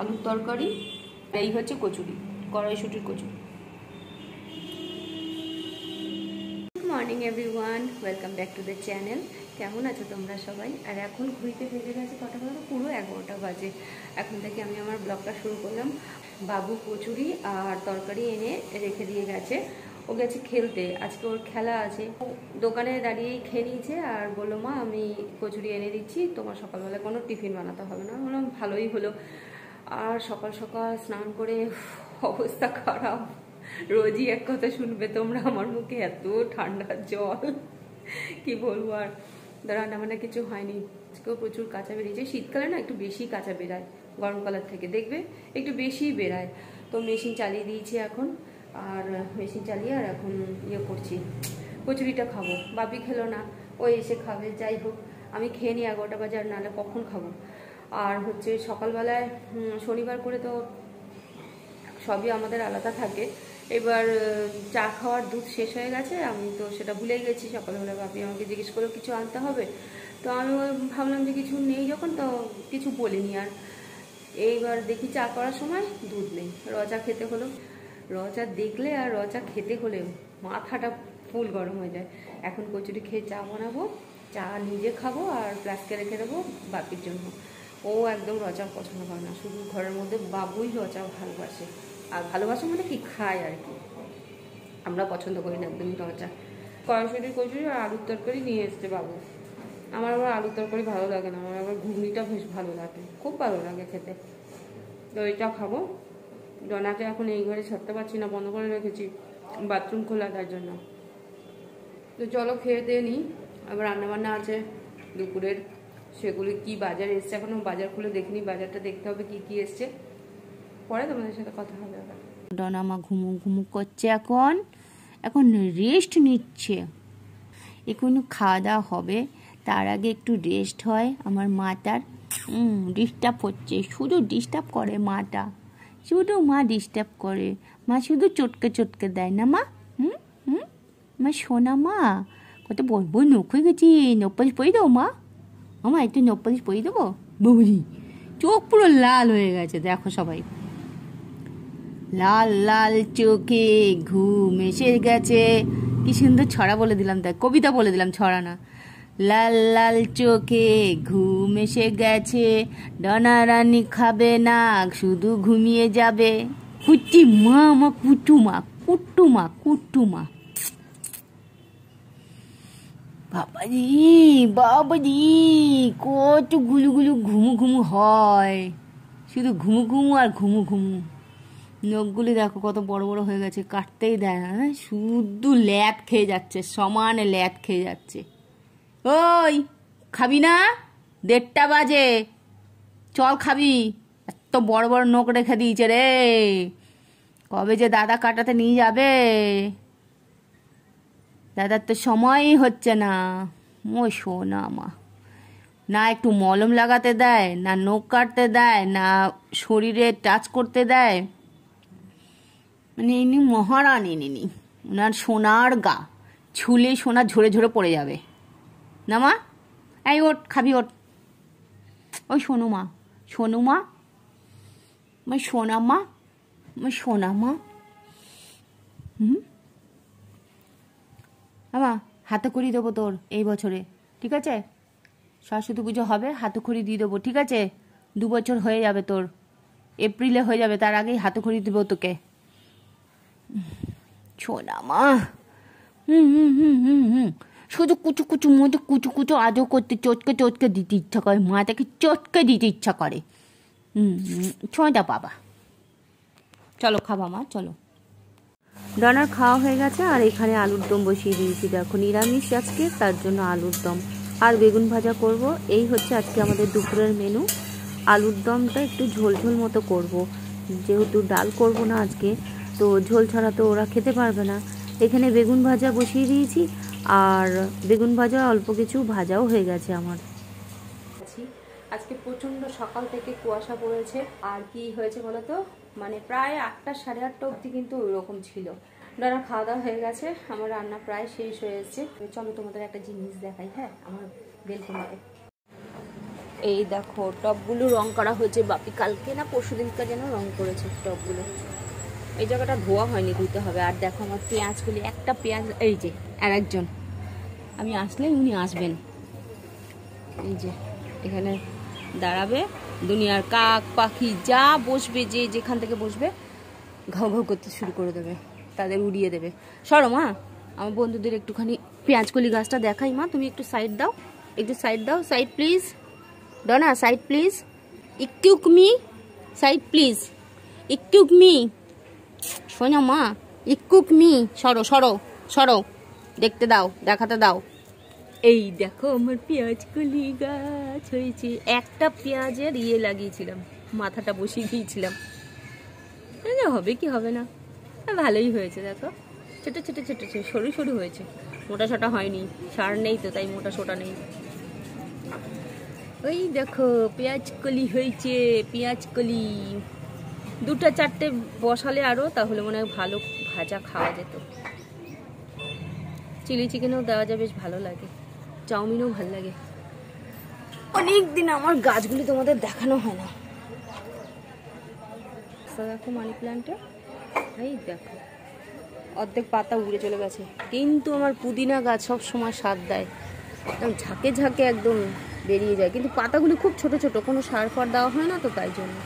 আলুর তরকারি, এই হচ্ছে কচুরি, কড়াইশুটির kachori. Morning everyone welcome back to the channel কেমন আছো তোমরা সবাই? আর এখন ঘুরিতে বেজে গেছে কটা বলো পুরো এগারোটা বাজে। এখন থেকে আমি আমার ব্লগটা শুরু করলাম। বাবু কচুরি আর তরকারি এনে রেখে দিয়ে গেছে। ও গেছে খেলতে। আজকে ওর খেলা আছে। দোকানে দাঁড়িয়েই খেয়ে নিয়েছে আর বলল, মা, আমি কচুরি এনে দিচ্ছি। তোমার সকালবেলা কোনো টিফিন বানাতে হবে না। বললাম, ভালোই হলো। আর সকাল সকাল স্নান করে অবস্থা খারাপ। রোজই এক কথা শুনবে তোমরা আমার মুখে এত ঠান্ডা জল। কি বলব আর? রান্না বান্না কিছু হয়নি। আজকেও প্রচুর কাঁচা বেরিয়েছে। শীতকালে না একটু বেশি কাঁচা বেরায় গরমকালের থেকে। দেখবে, একটু বেশি বেরায়। তো মেশিন চালিয়ে দিয়েছি এখন। আর মেশিন চালিয়ে আর এখন ইয়ে করছি। কচুরিটা খাব। বাপি খেলো না। ও এসে খাবে, যাই হোক। আমি খেয়ে নিই এগারোটা বাজার নাহলে কখন খাব? আর হচ্ছে সকালবেলায় শনিবার করে তো সবই আমাদের আলাদা থাকে। এবার চা খাওয়ার দুধ শেষ হয়ে গেছে, আমি তো সেটা ভুলেই গেছি। সকালবেলা বাপি আমাকে জিজ্ঞেস করল, কিছু আনতে হবে? তো আমি ভাবলাম যে, কিছু নেই যখন, তো কিছু বলিনি আর। এইবার দেখি চা করার সময় দুধ নেই। রচা খেতে হলো। রচা দেখলে আর রচা খেতে হলে মাথাটা ফুল গরম হয়ে যায়। এখন কচুরি খেয়ে চা বানাবো, চা নিজে খাব আর ফ্লাস্কে রেখে দেবো, বাপির জন্য। ও একদম রচা পছন্দ করে না। শুধু ঘরের মধ্যে বাবুই রচা ভালোবাসে। আর ভালোবাসা মানে কি? খায় আর কি। আমরা পছন্দ করি না একদমই রচা। কড়াইশুটির কচুরি আর আলুর তরকারি নিয়ে এসছে বাবু। আমার আবার আলুর তরকারি ভালো লাগে না। আমার আবার ঘুগনিটা বেশ ভালো লাগে। খুব ভালো লাগে খেতে। তো এটা খাব। ডনাকে এখন এই ঘরে ছাড়তে পারছি না, বন্ধ করে রেখেছি। বাথরুম খোলা তার জন্য। তো চলো খেয়ে দিয়ে নিই আবার রান্নাবান্না আছে দুপুরের। সেগুলি কি বাজার এসছে? এখনও বাজার খুলে দেখিনি। বাজারটা দেখতে হবে কি কি এসছে। পরে তোমাদের সাথে কথা হবে ডনামা ঘুমু ঘুমু করছে এখন। এখন রেস্ট নিচ্ছে। এখনও খাওয়া দাওয়া হবে। তার আগে একটু রেস্ট হয় আমার মাটার ডিস্টার্ব হচ্ছে শুধু ডিস্টার্ব করে মাটা। শুধু মা ডিস্টার্ব করে। মা শুধু চটকে চটকে দেয় না মা? হুম? হুম? মা শোনা মা, কত বই নখ হয়ে গেছি। নপালিশ পরি দাও মা। মামা একটু নপালিশ পরি দেবো? বৌদি, চোখ পুরো লাল হয়ে গেছে, দেখো সবাই। লাল লাল চোখে ঘুম এসে গেছে। কি সুন্দর ছড়া বলে দিলাম তাই কবিতা বলে দিলাম, ছড়া না। লাল লাল চোখে ঘুম এসে গেছে। ডনা রানী খাবে না শুধু ঘুমিয়ে যাবে। কুটি মা মা কুটুমা। বাবাজি বাবাজি কত গুলু গুলু ঘুমু ঘুমু হয়। শুধু ঘুমু ঘুমু আর ঘুমু ঘুমু। নখগুলি দেখো কত বড় বড় হয়ে গেছে, কাটতেই দেয় না হ্যাঁ? শুধু ল্যাট খেয়ে যাচ্ছে, সমানে ল্যাট খেয়ে যাচ্ছে। ওই, খাবি না? দেড়টা বাজে। চল খাবি। এত বড় বড় নোখ রেখে দিয়েছে রে। কবে যে দাদা কাটাতে নিয়ে যাবে। দাদার তো সময়ই হচ্ছে না। ও শোনা মা। না একটু মলম লাগাতে দেয়, না নখ কাটতে দেয়, না শরীরে টাচ করতে দেয়। মানে ইনি মহারানী নিনি ওনার সোনার গা। ছুলে সোনা ঝরে ঝরে পড়ে যাবে। না মা? এই ওট খাবি ওট ওই শোনো মা শোনো মা। মই সোনা মা মই সোনা মা। হুম? আমা হাতে খড়ি দেবো তোর এই বছরে, ঠিক আছে? সরস্বতী পুজো হবে, হাতে খড়ি দিয়ে দেবো, ঠিক আছে? দু বছর হয়ে যাবে তোর, এপ্রিলে হয়ে যাবে, তার আগেই হাতে খড়ি দেবো তোকে। সোনা মা। হুম হুম হুম হুম হুম। শুধু কুচু কুচু মধ্যে কুচু কুচু আজও করতে, চটকে চটকে দিতে ইচ্ছা করে মাটাকে চটকে দিতে ইচ্ছা করে। হুম ছোঁটা বাবা। চলো খাবা মা, চলো। ডনার খাওয়া হয়ে গেছে, আর এখানে আলুর দম বসিয়ে দিয়েছি। দেখো, নিরামিষ আজকে, তার জন্য আলুর দম। আর বেগুন ভাজা করব। এই হচ্ছে আজকে আমাদের দুপুরের মেনু আলুর দমটা একটু ঝোল ঝোল মতো করব। যেহেতু ডাল করব না আজকে, তো ঝোল ছাড়া তো ওরা খেতে পারবে না। এখানে বেগুন ভাজা বসিয়ে দিয়েছি, আর বেগুন ভাজা অল্প কিছু ভাজাও হয়ে গেছে আমার। আজকে প্রচণ্ড সকাল থেকে কুয়াশা পড়েছে। আর কি হয়েছে বলতো মানে প্রায় আটটা সাড়ে আটটা অবধি কিন্তু ওই রকম ছিল। ডানা খাওয়া দাওয়া হয়ে গেছে। আমার রান্না প্রায় শেষ হয়ে এসেছে। চলো তোমাদের একটা জিনিস দেখাই হ্যাঁ? আমার বেলকনিতে। এই দেখো, টপগুলো রং করা হয়েছে বাপি। কালকে না পরশু দিনকার যেন রং করেছে টপগুলো। এই জায়গাটা ধোয়া হয়নি ধুতে হবে। আর দেখো আমার পেঁয়াজগুলি, একটা পেঁয়াজ, এই যে, আর একজন। আমি আসলেই উনি আসবেন। এই যে, এখানে দাঁড়াবে। দুনিয়ার কাক, পাখি, যা বসবে, যে যেখান থেকে বসবে, ঘাউ ঘাউ করতে শুরু করে দেবে। তাদের উড়িয়ে দেবে। সরো মা, আমার বন্ধুদের একটুখানি পেঁয়াজকলি গাছটা দেখাই মা, তুমি একটু সাইড দাও, একটু সাইড দাও side please Dona side please ইকুক মি সাইড প্লিজ ইকুক মি। শোনো মা ইকুক মি। সরো সরো সরো। দেখতে দাও, দেখাতে দাও। এই দেখো আমার পেঁয়াজ কলি গাছ হয়েছে। একটা পেঁয়াজের ইয়ে লাগিয়েছিলাম, মাথাটা বসিয়ে দিয়েছিলাম। হবে কি হবে না ভালোই হয়েছে দেখো। ছোটো ছোটো ছোটো ছোটো, সরু সরু হয়েছে। মোটা সোটা হয়নি, সার নেই তো, তাই মোটা সোটা নেই। ওই দেখো পেঁয়াজ কলি হয়েছে, পেঁয়াজ কলি। দুটা চারটে বসালে আরও তাহলে মনে হয় ভালো ভাজা খাওয়া যেত। চিলি চিকেনও দেওয়া যায়, বেশ ভালো লাগে। চাউমিনও ভালো লাগে। অনেক দিন আমার গাছগুলি তোমাদের দেখানো হয় না। দেখো মানি প্ল্যান্টে এই দেখো, অর্ধেক পাতা উড়ে চলে গেছে। কিন্তু আমার পুদিনা গাছ সব সময় স্বাদ দেয়। একদম ঝাঁকে ঝাঁকে একদম বেরিয়ে যায়। কিন্তু পাতাগুলি খুব ছোট ছোট, কোনো সার ফার দেওয়া হয় না তো তাই জন্য।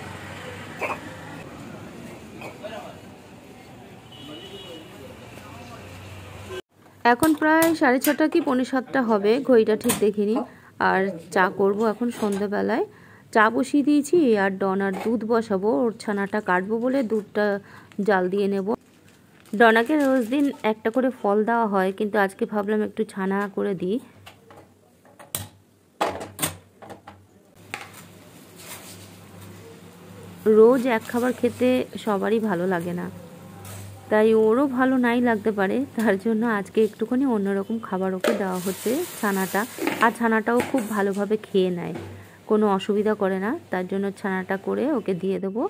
এখন প্রায় সাড়ে ছটা কি পৌনে সাতটা হবে, ঘড়িটা ঠিক দেখিনি। আর চা করব এখন সন্ধেবেলায়। চা বসিয়ে দিয়েছি, আর ডনার দুধ বসাবো। ওর ছানাটা কাটবো বলে দুধটা জাল দিয়ে নেব। ডনাকে রোজ দিন একটা করে ফল দেওয়া হয়, কিন্তু আজকে ভাবলাম একটু ছানা করে দিই। রোজ এক খাবার খেতে সবারই ভালো লাগে না। তাই ওরও ভালো নাই লাগতে পারে। তার জন্য আজকে একটুখানি অন্যরকম খাবার ওকে দেওয়া হচ্ছে, ছানাটা। আর ছানাটাও খুব ভালোভাবে খেয়ে নেয়। কোনো অসুবিধা করে না। তার জন্য ছানাটা করে ওকে দিয়ে দেবো।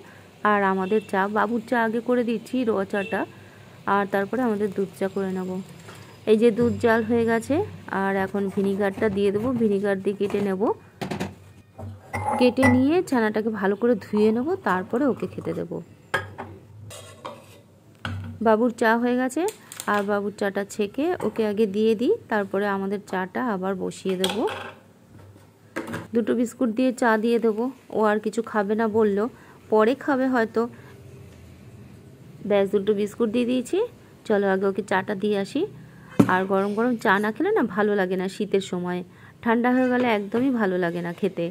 আর আমাদের চা, বাবুর চা আগে করে দিচ্ছি র চাটা। আর তারপরে আমাদের দুধ চা করে নেব। এই যে দুধ জাল হয়ে গেছে, আর এখন ভিনিগারটা দিয়ে দেবো। ভিনিগার দিয়ে কেটে নেব। কেটে নিয়ে ছানাটাকে ভালো করে ধুয়ে নেব। তারপরে ওকে খেতে দেবো। বাবুর চা হয়ে গেছে, আর বাবুর চাটা ছেঁকে ওকে আগে দিয়ে দিই, তারপরে আমাদের চাটা আবার বসিয়ে দেব। দুটো বিস্কুট দিয়ে চা দিয়ে দেবো। ও আর কিছু খাবে না বলল। পরে খাবে হয়তো। ব্যাস, দুটো বিস্কুট দিয়ে দিয়েছি। চলো আগে ওকে চাটা দিয়ে আসি। আর গরম গরম চা না খেলে না ভালো লাগে না শীতের সময়। ঠান্ডা হয়ে গেলে একদমই ভালো লাগে না খেতে।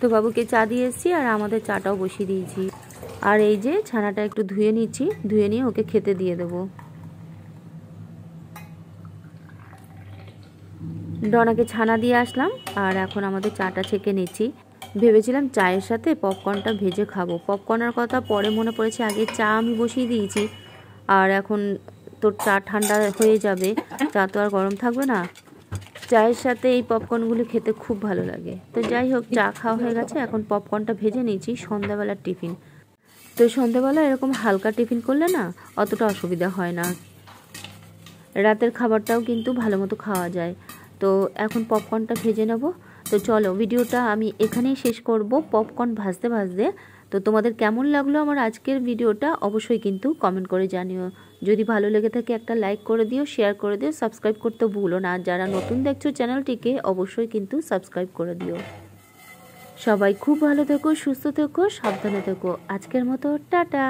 তো বাবুকে চা দিয়ে এসেছি আর আমাদের চাটাও বসিয়ে দিয়েছি। আর এই যে ছানাটা একটু ধুয়ে নিচ্ছি, ধুয়ে নিয়ে ওকে খেতে দিয়ে দেবো। ডনাকে ছানা দিয়ে আসলাম আর এখন আমাদের চাটা ছেঁকে নিচ্ছি। ভেবেছিলাম চায়ের সাথে পপকর্নটা ভেজে খাব। পপকর্নের কথা পরে মনে পড়েছে, আগে চা আমি বসিয়ে দিয়েছি। আর এখন তোর চা ঠান্ডা হয়ে যাবে, চা তো আর গরম থাকবে না। চায়ের সাথে এই পপকর্নগুলি খেতে খুব ভালো লাগে। তো যাই হোক, চা খাওয়া হয়ে গেছে, এখন পপকর্নটা ভেজে নিয়েছি, সন্ধ্যাবেলার টিফিন। তো সন্ধ্যাবেলা এরকম হালকা টিফিন করলে না, অতটা অসুবিধা হয় না। রাতের খাবারটাও কিন্তু ভালো মতো খাওয়া যায়। তো এখন পপকর্নটা ভেজে নেব। তো চলো, ভিডিওটা আমি এখানেই শেষ করব। পপকর্ন ভাজতে ভাজতে তো তোমাদের কেমন লাগল আমার আজকের ভিডিওটা অবশ্যই কিন্তু কমেন্ট করে জানিও। যদি ভালো লেগে থাকে একটা লাইক করে দিও শেয়ার করে দিও সাবস্ক্রাইব করতে ভুলো না। যারা নতুন দেখছ চ্যানেলটিকে অবশ্যই কিন্তু সাবস্ক্রাইব করে দিও। সবাই খুব ভালো থেকো, সুস্থ থেকো, সাবধানে থেকো। আজকের মতো, টাটা!